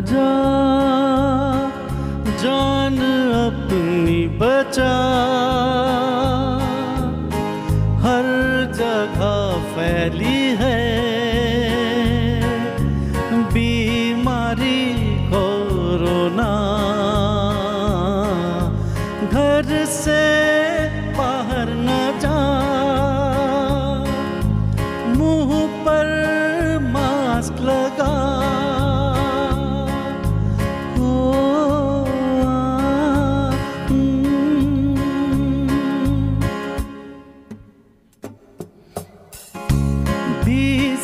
जा, जान अपनी बचा। हर जगह फैली है, बीमारी कोरोना घर से बाहर न जा, मुँह पर मास्क लगा।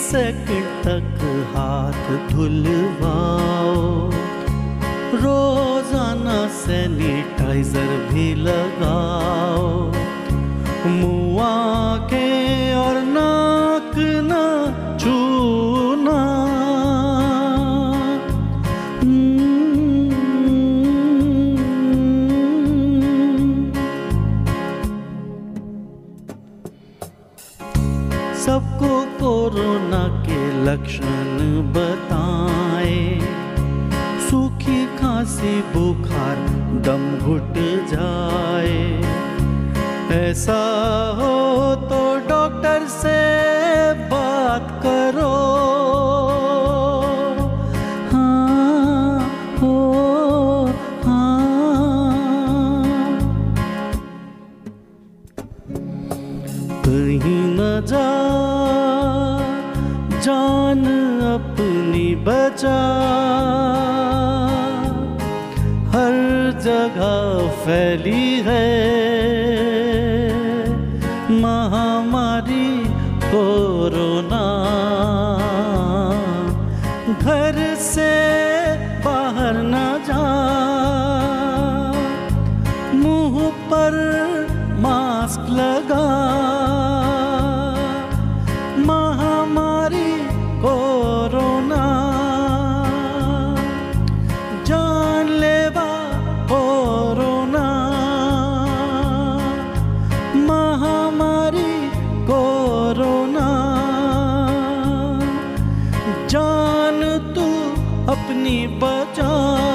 सेकंड तक हाथ धुलवाओ। रोज़ाना सैनिटाइजर भी लगाओ। सबको कोरोना के लक्षण बताए। सूखी खांसी, बुखार, दम घुट जाए। ऐसा हो तो डॉक्टर से कहीं न जा। जान अपनी बचा। हर जगह फैली है। महामारी कोरोना घर से बाहर न जा। मुँह पर मास्क लगा। कोरोना। जान लेवा महामारी कोरोना। जान तू अपनी बचा।